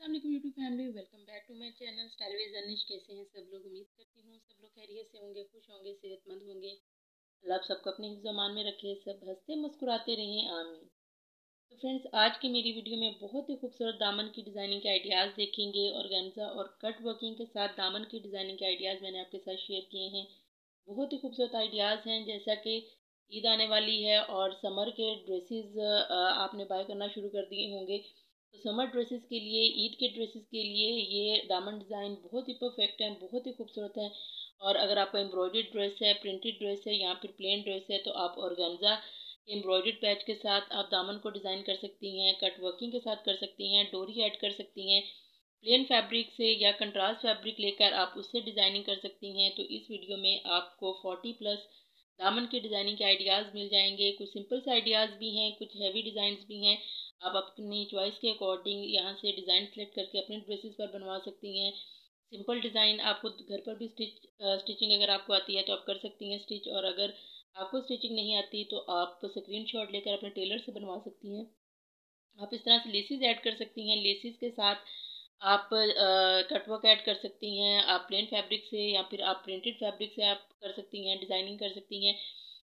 वालेकुम YouTube family welcome back to my channel Styleways Anish कैसे हैं? सब लोग उम्मीद करती हूँ सब लोग खैरियत से होंगे, खुश होंगे, सेहतमंद होंगे। अल्लाह सबको अपने जमान में रखे, सब हँसते मुस्कुराते रहें, आमीन। तो फ्रेंड्स आज की मेरी वीडियो में बहुत ही खूबसूरत दामन की डिज़ाइनिंग के आइडियाज़ देखेंगे और गंजा और कट वर्किंग के साथ दामन की डिज़ाइनिंग के आइडियाज़ मैंने आपके साथ शेयर किए हैं। बहुत ही खूबसूरत आइडियाज़ हैं, जैसा कि ईद आने वाली है और समर के ड्रेसेस आपने बाय करना शुरू कर दिए होंगे। तो समर ड्रेसेस के लिए, ईद के ड्रेसेस के लिए ये दामन डिज़ाइन बहुत ही परफेक्ट है, बहुत ही खूबसूरत है। और अगर आपका एम्ब्रॉयड ड्रेस है प्रिंटेड ड्रेस है या फिर प्लेन ड्रेस है तो आप ऑर्गेन्जा एम्ब्रॉयड पैच के साथ आप दामन को डिज़ाइन कर सकती हैं कट वर्किंग के साथ कर सकती हैं, डोरी ऐड कर सकती हैं। प्लेन फैब्रिक से या कंट्रास्ट फैब्रिक लेकर आप उससे डिज़ाइनिंग कर सकती हैं। तो इस वीडियो में आपको फोर्टी प्लस दामन के डिज़ाइनिंग के आइडियाज़ मिल जाएँगे। कुछ सिंपल से आइडियाज़ भी हैं, कुछ हैवी डिज़ाइंस भी हैं। आप अपनी चॉइस के अकॉर्डिंग यहाँ से डिज़ाइन सेलेक्ट करके अपने ड्रेसेस पर बनवा सकती हैं। सिंपल डिज़ाइन आप खुद घर पर भी स्टिच स्टिचिंग अगर आपको आती है तो आप कर सकती हैं स्टिच और अगर आपको स्टिचिंग नहीं आती तो आप स्क्रीन शॉट लेकर अपने टेलर से बनवा सकती हैं। आप इस तरह से लेसिस ऐड कर सकती हैं। लेसिस के साथ आप कटवर्क ऐड कर सकती हैं। आप प्लेन फैब्रिक से या फिर आप प्रिंटेड फैब्रिक से आप कर सकती हैं डिज़ाइनिंग कर सकती हैं।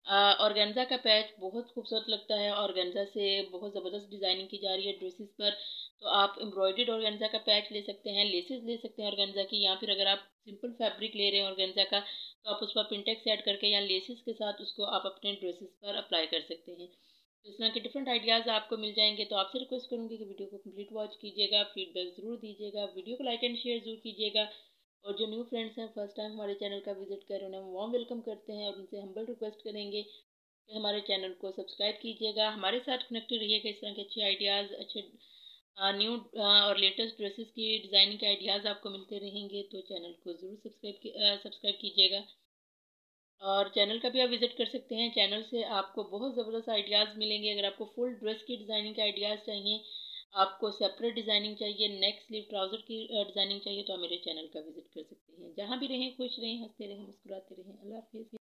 ऑर्गेन्जा का पैच बहुत खूबसूरत लगता है ऑर्गेन्जा से बहुत ज़बरदस्त डिज़ाइनिंग की जा रही है ड्रेसेस पर। तो आप एम्ब्रॉयड ऑर्गेन्जा का पैच ले सकते हैं लेसेस ले सकते हैं ऑर्गेन्जा की। या फिर अगर आप सिंपल फैब्रिक ले रहे हैं ऑर्गेन्जा का तो आप उस पर पिंटेक्स ऐड करके या लेसेस के साथ उसको आप अपने ड्रेसेस पर अप्लाई कर सकते हैं। तो इस तरह के डिफरेंट आइडियाज़ आपको मिल जाएँगे। तो आपसे रिक्वेस्ट करूँगी कि वीडियो को कंप्लीट वॉच कीजिएगा फीडबैक ज़रूर दीजिएगा वीडियो को लाइक एंड शेयर ज़रूर कीजिएगा। और जो न्यू फ्रेंड्स हैं फ़र्स्ट टाइम हमारे चैनल का विज़िट कर रहे हैं, उन्हें वॉम वेलकम करते हैं और उनसे हम्बल रिक्वेस्ट करेंगे कि हमारे चैनल को सब्सक्राइब कीजिएगा। हमारे साथ कनेक्टेड रहिएगा इस तरह के अच्छे आइडियाज़ अच्छे न्यू और लेटेस्ट ड्रेसेस की डिज़ाइनिंग के आइडियाज़ आपको मिलते रहेंगे तो चैनल को ज़रूर सब्सक्राइब सब्सक्राइब कीजिएगा। और चैनल का भी आप विज़िट कर सकते हैं। चैनल से आपको बहुत ज़बरदस्त आइडियाज़ मिलेंगे। अगर आपको फुल ड्रेस की डिज़ाइनिंग के आइडियाज़ चाहिए आपको सेपरेट डिज़ाइनिंग चाहिए नेक स्लीव ट्राउज़र की डिज़ाइनिंग चाहिए तो आप मेरे चैनल का विज़िट कर सकते हैं। जहाँ भी रहें, खुश रहें, हँसते रहें, मुस्कुराते रहें। अल्लाह हाफिज़।